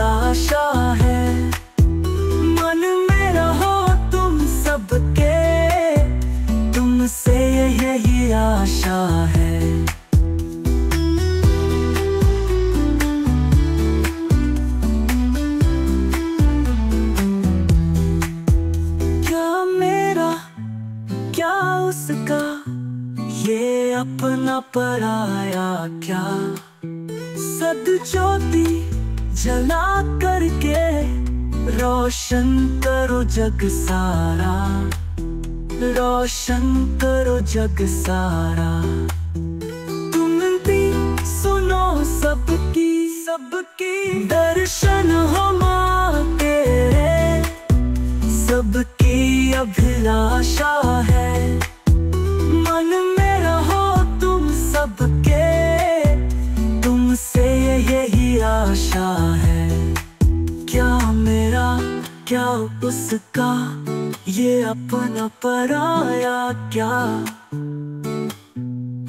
अभिलाषा है। मन में रहो तुम सबके। तुमसे यही आशा है। क्या मेरा, क्या उसका? ये अपना पराया क्या? सद ज्योति जला करके रोशन करो जग सारा, रोशन करो जग सारा। तुम भी सुनो सबकी सबकी दर्शन हो माँ तेरे, सबकी अभिलाषा है उसका ये अपना पराया क्या?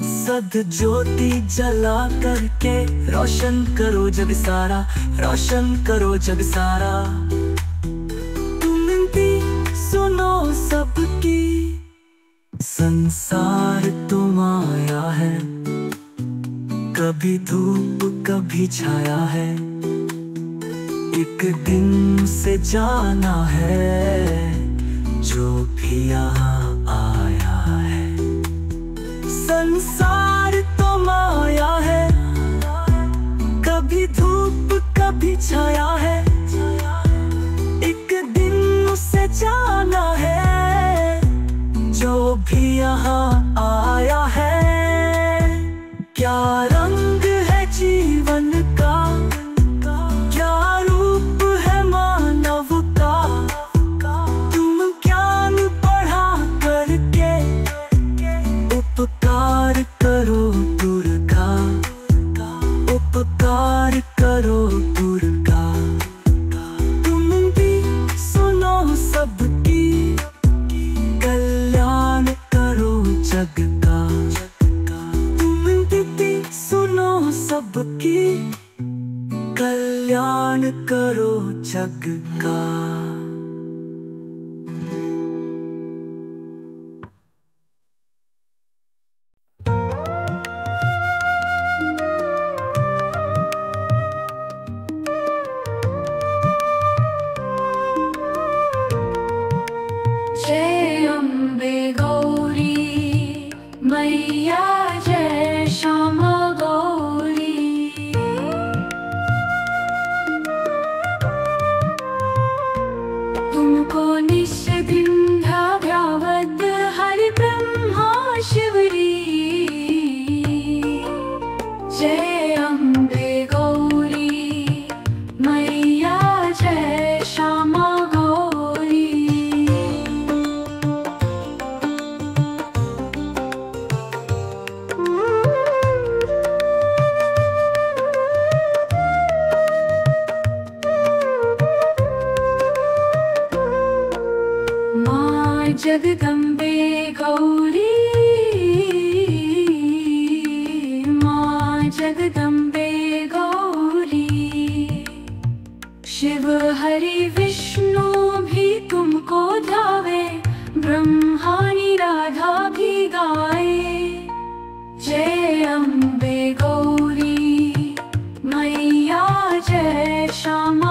सद ज्योति जला करके रोशन करो जग सारा, रोशन करो जग सारा। तुम भी सुनो सबकी। संसार तुम आया है, कभी धूप, कभी छाया है। एक दिन से जाना है, जो भी यहाँ आया है। संसार तो माया है, कभी धूप, कभी छाया है। एक दिन उसे जाना है, जो भी यहाँ आया है। शिव हरि विष्णु भी तुमको धावे ब्रह्मानी राधा भी गाए। जय अम्बे गौरी, मैया जय श्यामा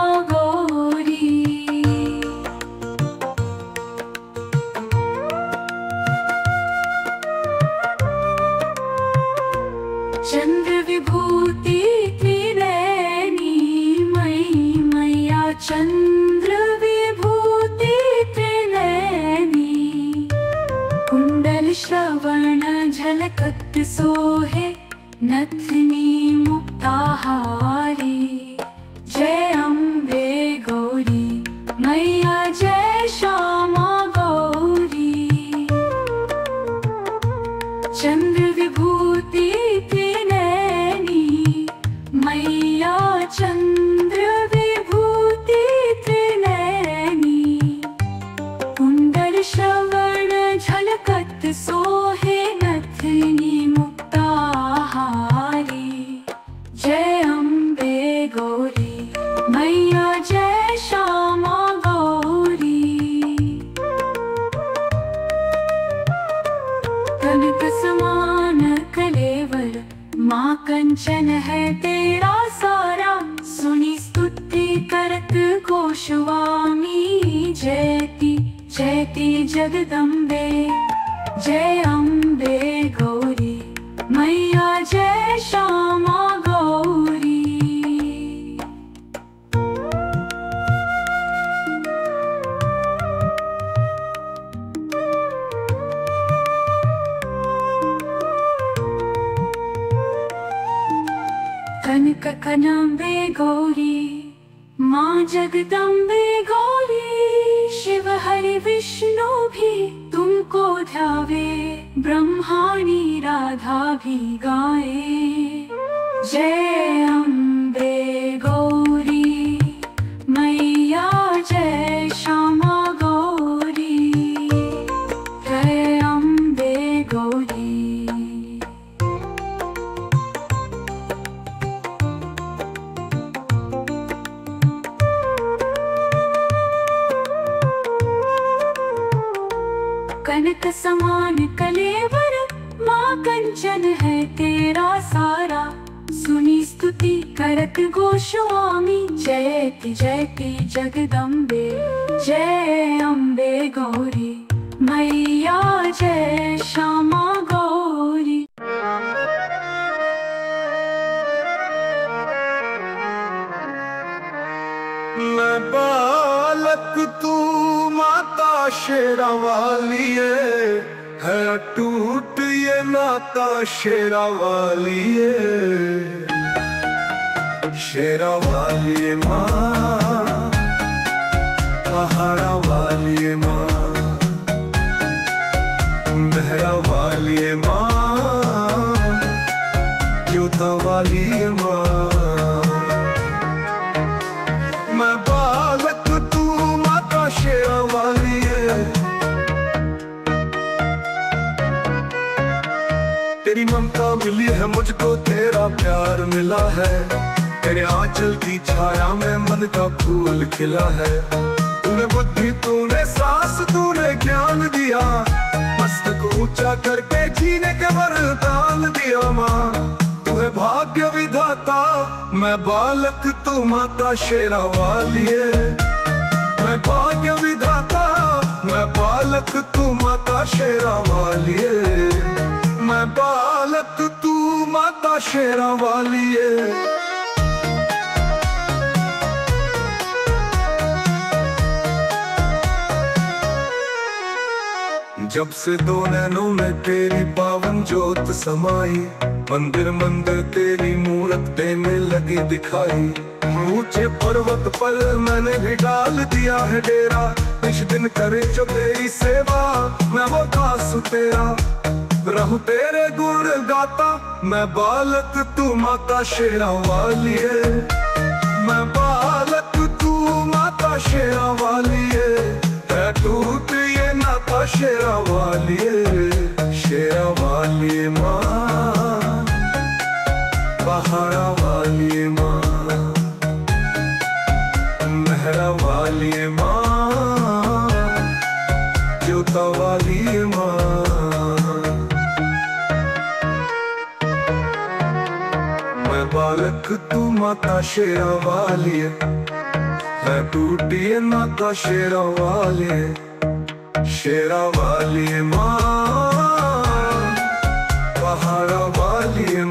not जगदम्बे मैया जय श्यामा गौरी मैं बालक, तू माता शेरा वालिए है टूट ये नाता शेरा वालिए शेरा वालिए माँ पहाड़ा वाली माँ। वालिए माँ योता वालिए माँ? मैं बालक तू माता शेरा वाली तेरी ममता मिली है मुझको, तेरा प्यार मिला है। तेरे आंचल की छाया में मन का फूल खिला है। तूने बुद्धि, तूने सांस तूने ज्ञान दिया। मस्तक ऊँचा करके जीने के वरदान दिया माँ। तुम्हें भाग्य विधाता, मैं बालक, तू माता, शेरा वाली है। मैं भाग्य विधाता, मैं बालक, तू माता, शेरा वाली है। मैं बालक, तू माता, शेरा वाली है। जब से दो नैनों में तेरी पावन जोत समाई, मंदिर मंदिर तेरी मूरत देने लगी दिखाई। ऊँचे पर्वत पर मैंने भी डाल दिया है डेरा, इस दिन करे जो तेरी सेवा, मैं वो दास तेरा। रहू तेरे गुण गाता, मैं बालक तू माता शेरा वाली है। मैं बालक तू माता शेरा वाली है है टूट ये शेरा वाली है शेरा वाली माँ पहाड़ा वाली माँ मेहरा वाली माँ जोता वाली माँ। मैं बालक तू माता शेरा वाली मैं टूटी माता शेरा वाली शेरा वाली माँ पहाड़ा वाली